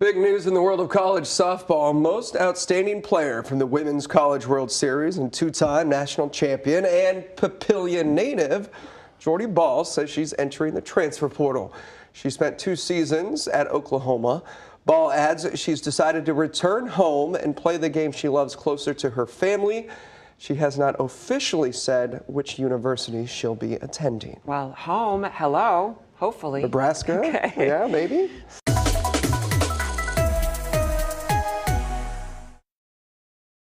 Big news in the world of college softball. Most outstanding player from the Women's College World Series and two-time national champion and Papillion native, Jordy Bahl says she's entering the transfer portal. She spent two seasons at Oklahoma. Bahl adds she's decided to return home and play the game she loves closer to her family. She has not officially said which university she'll be attending. Well, home, hello, hopefully. Nebraska? Okay. Yeah, maybe?